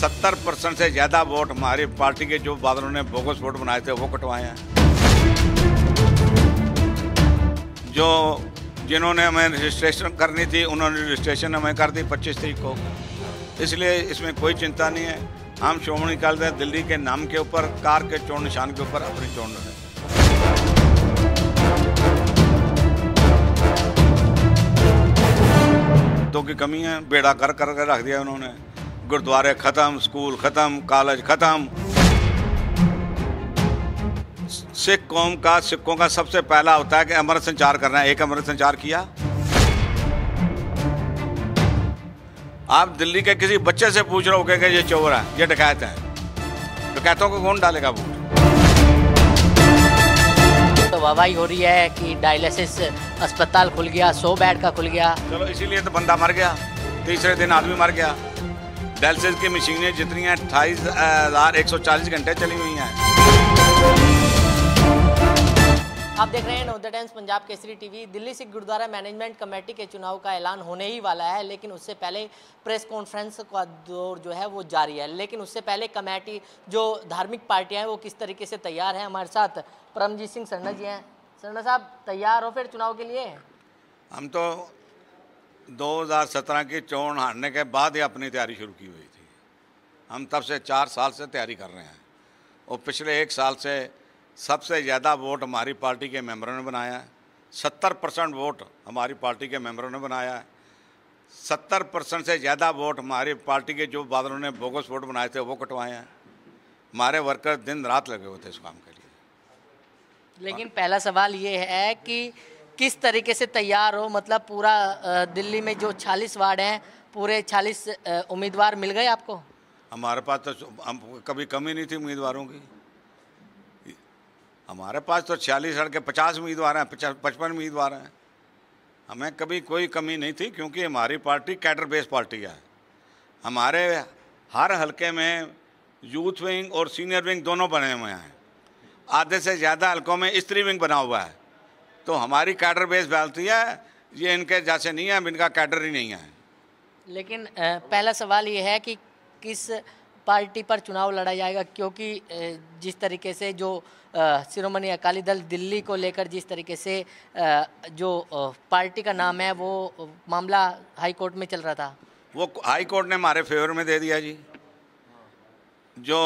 सत्तर परसेंट से ज़्यादा वोट हमारी पार्टी के जो बादलों ने बोगस वोट बनाए थे, वो कटवाए हैं। जो जिन्होंने हमें रजिस्ट्रेशन करनी थी, उन्होंने रजिस्ट्रेशन हमें कर दी पच्चीस तारीख को। इसलिए इसमें कोई चिंता नहीं है। हम श्रोमणी अकाली दल दिल्ली के नाम के ऊपर, कार के चोर निशान के ऊपर अपनी चोर लड़े तो की कमी है, बेड़ा कर कर रख दिया उन्होंने। गुरुद्वारे खत्म स्कूल खत्म कॉलेज खत्म। सिख कौम का सिखों का सबसे पहला होता है कि अमृत संचार करना है। एक अमृत संचार किया। आप दिल्ली के किसी बच्चे से पूछ रहे हो कि ये चोर है ये डकैत है। डकैतों को कौन डालेगा वोट? तो वाहवाही हो रही है कि डायलिसिस अस्पताल खुल गया सौ बेड का खुल गया। चलो इसीलिए तो बंदा मर गया। तीसरे दिन आदमी मर गया। डायलिसिस की मशीनें जितनी हैं अट्ठाईस हज़ार एक सौ चालीस घंटे चली हुई हैं। आप देख रहे हैं Navodaya Times Punjab Kesari TV. Delhi Sikh gurdwara management committee के चुनाव का ऐलान होने ही वाला है लेकिन उससे पहले प्रेस कॉन्फ्रेंस का दौर जो है वो जारी है। लेकिन उससे पहले कमेटी जो धार्मिक पार्टियाँ हैं वो किस तरीके से तैयार हैं? हमारे साथ परमजीत सिंह सरना जी हैं। सरना साहब तैयार हो फिर चुनाव के लिए? हम तो 2017 की चोन हारने के बाद ही अपनी तैयारी शुरू की हुई थी। हम तब से चार साल से तैयारी कर रहे हैं और पिछले एक साल से सबसे ज़्यादा वोट हमारी पार्टी के मेंबरों ने बनाया है। सत्तर परसेंट वोट हमारी पार्टी के मेंबरों ने बनाया है। सत्तर परसेंट से ज़्यादा वोट हमारी पार्टी के जो बादलों ने बोगस वोट बनाए थे, वो कटवाए हैं। हमारे वर्कर दिन रात लगे हुए थे इस काम के लिए। लेकिन पहला सवाल ये है कि किस तरीके से तैयार हो? मतलब पूरा दिल्ली में जो 46 वार्ड हैं, पूरे 40 उम्मीदवार मिल गए आपको? हमारे पास तो हम कभी कमी नहीं थी उम्मीदवारों की। हमारे पास तो छियालीस सड़क के पचास उम्मीदवार हैं पचपन उम्मीदवार हैं। हमें कभी कोई कमी नहीं थी क्योंकि हमारी पार्टी कैडर बेस पार्टी है। हमारे हर हलके में यूथ विंग और सीनियर विंग दोनों बने हुए हैं। आधे से ज़्यादा हलकों में स्त्री विंग बना हुआ है। तो हमारी कैडर बेस पार्टी है ये इनके जैसे नहीं है इनका कैडर ही नहीं है। लेकिन पहला सवाल ये है कि किस पार्टी पर चुनाव लड़ा जाएगा? क्योंकि जिस तरीके से जो शिरोमणि अकाली दल दिल्ली को लेकर जिस तरीके से जो पार्टी का नाम है वो मामला हाई कोर्ट में चल रहा था। वो हाई कोर्ट ने हमारे फेवर में दे दिया जी। जो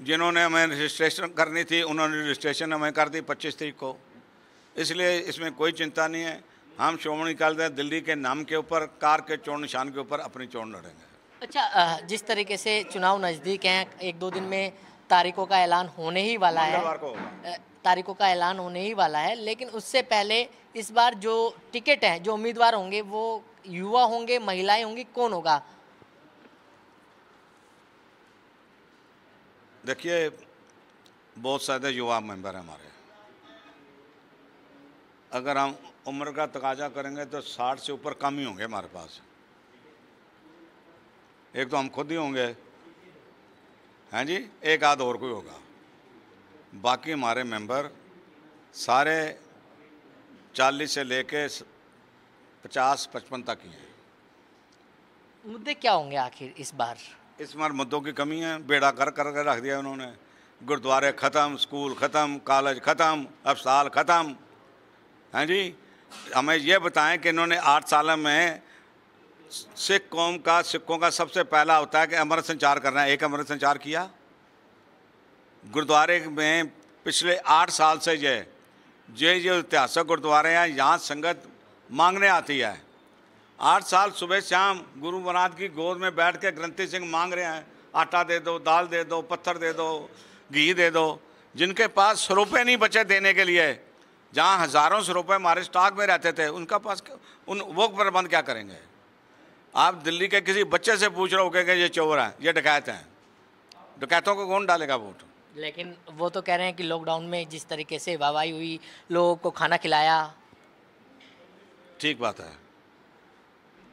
जिन्होंने हमें रजिस्ट्रेशन करनी थी उन्होंने रजिस्ट्रेशन हमें कर दी पच्चीस तारीख को। इसलिए इसमें कोई चिंता नहीं है। हम श्रोमणी अकाली दल दिल्ली के नाम के ऊपर कार के चोर निशान के ऊपर अपनी चोर लड़ेंगे। अच्छा जिस तरीके से चुनाव नज़दीक हैं एक दो दिन में तारीखों का ऐलान होने ही वाला है। को तारीखों का ऐलान होने ही वाला है लेकिन उससे पहले इस बार जो टिकट हैं जो उम्मीदवार होंगे वो युवा होंगे महिलाएँ होंगी कौन होगा? देखिए बहुत सारे युवा मेंबर हैं हमारे। अगर हम उम्र का तकाजा करेंगे तो साठ से ऊपर कम ही होंगे हमारे पास। एक तो हम खुद ही होंगे। हैं जी? एक आध और कोई होगा। बाकी हमारे मेंबर सारे चालीस से लेके पचास पचपन तक ही हैं। मुद्दे क्या होंगे आखिर इस बार? इस बार मुद्दों की कमी है। बेड़ा कर कर के रख दिया उन्होंने। गुरुद्वारे ख़त्म स्कूल ख़त्म कॉलेज ख़त्म अस्पताल ख़त्म। हैं जी, हमें यह बताएँ कि इन्होंने आठ साल में सिख कौम का, सिखों का सबसे पहला होता है कि अमृत संचार करना है। एक अमृत संचार किया। गुरुद्वारे में पिछले आठ साल से ये ये जो इतिहासक गुरुद्वारे हैं, यहाँ संगत मांगने आती है। आठ साल सुबह शाम गुरु महाराज की गोद में बैठ के ग्रंथी सिंह मांग रहे हैं, आटा दे दो, दाल दे दो, पत्थर दे दो, घी दे दो, जिनके पास रुपये नहीं बचे देने के लिए जहाँ हज़ारों से रुपये हमारे स्टॉक में रहते थे उनका पास उन वो प्रबंध क्या करेंगे? आप दिल्ली के किसी बच्चे से पूछ रहे हो कि ये चोर हैं ये डकैत हैं डकैतों को कौन डालेगा वोट? लेकिन वो तो कह रहे हैं कि लॉकडाउन में जिस तरीके से वाहवाही हुई लोगों को खाना खिलाया। ठीक बात है।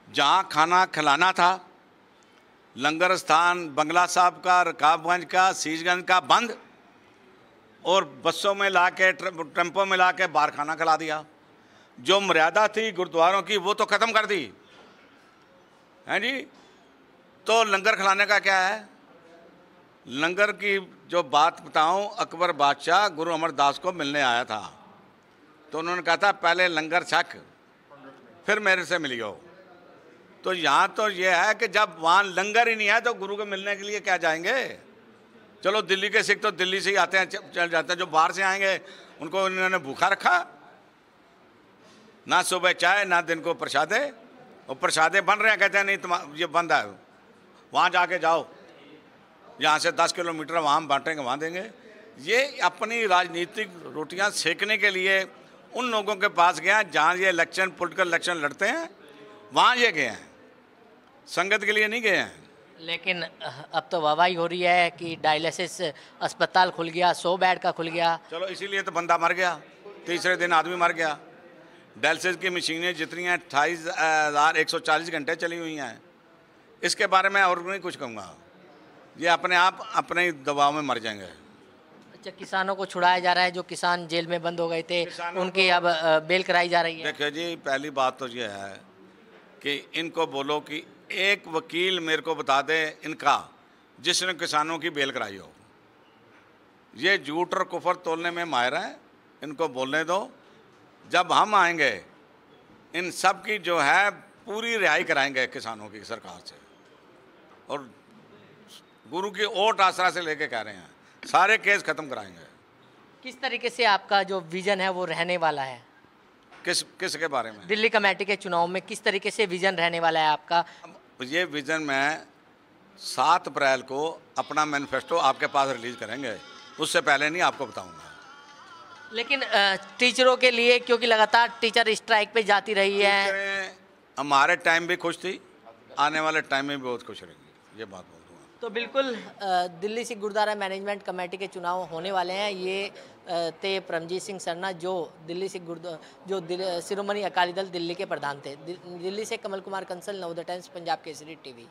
जहाँ खाना खिलाना था लंगर स्थान बंगला साहब का रकाबगंज का सीजगंज का बंद और बसों में ला के टेंपो में ला के बाहर खाना खिला दिया। जो मर्यादा थी गुरुद्वारों की, वो तो ख़त्म कर दी। हैं जी? तो लंगर खिलाने का क्या है? लंगर की जो बात बताऊँ, अकबर बादशाह गुरु अमरदास को मिलने आया था। तो उन्होंने कहा था, पहले लंगर छक, फिर मेरे से मिलियो। तो यहाँ तो ये है कि जब वहाँ लंगर ही नहीं है तो गुरु को मिलने के लिए क्या जाएँगे? चलो दिल्ली के सिख तो दिल्ली से ही आते हैं, चल जाते हैं, जो बाहर से आएँगे, उनको इन्होंने भूखा रखा। ना सुबह चाय, ना दिन को प्रसादे, और प्रसादे बन रहे हैं, कहते हैं, नहीं तुम ये बंद है। वहाँ जाके जाओ। यहाँ से दस किलोमीटर वहाँ बांटेंगे, वहाँ देंगे। ये अपनी राजनीतिक रोटियाँ सेकने के लिए उन लोगों के पास हैं, जहाँ ये इलेक्शन, पोलिटिकल इलेक्शन लड़ते हैं, वहाँ ये गए हैं। संगत के लिए नहीं गए हैं। लेकिन अब तो वाहवाही हो रही है कि डायलिसिस अस्पताल खुल गया सौ बेड का खुल गया। चलो इसीलिए तो बंदा मर गया तीसरे दिन आदमी मर गया। डायलिसिस की मशीनें जितनी हैं अट्ठाईस हज़ार एक सौ चालीस घंटे चली हुई हैं। इसके बारे में और नहीं कुछ कहूँगा। ये अपने आप अपने दबाव में मर जाएँगे। अच्छा किसानों को छुड़ाया जा रहा है जो किसान जेल में बंद हो गए थे उनकी अब बेल कराई जा रही है। देखिए जी पहली बात तो ये है कि इनको बोलो कि एक वकील मेरे को बता दे इनका जिसने किसानों की बेल कराई हो। ये झूठ और कुफर तोलने में माहिर हैं इनको बोलने दो। जब हम आएँगे इन सब की जो है पूरी रिहाई कराएँगे किसानों की सरकार से। और गुरु की ओट आसरा से लेके कह रहे हैं सारे केस खत्म कराएँगे। किस तरीके से आपका जो विजन है वो रहने वाला है? किस किस के बारे में? दिल्ली कमेटी के चुनाव में किस तरीके से विजन रहने वाला है आपका? ये विजन में सात अप्रैल को अपना मैनिफेस्टो आपके पास रिलीज़ करेंगे। उससे पहले नहीं आपको बताऊँगा। लेकिन टीचरों के लिए क्योंकि लगातार टीचर स्ट्राइक पे जाती रही है। हमारे टाइम भी खुश थी आने वाले टाइम में भी बहुत खुश रहेंगी। ये बात बोल तो बिल्कुल दिल्ली सिख गुरुद्वारा मैनेजमेंट कमेटी के चुनाव होने वाले हैं। ये थे परमजीत सिंह सरना, जो दिल्ली सिख गुरुद्वारा जो शिरोमणि अकाली दल दिल्ली के प्रधान थे। दिल्ली से कमल कुमार कंसल नव the Times, Punjab Kesari TV.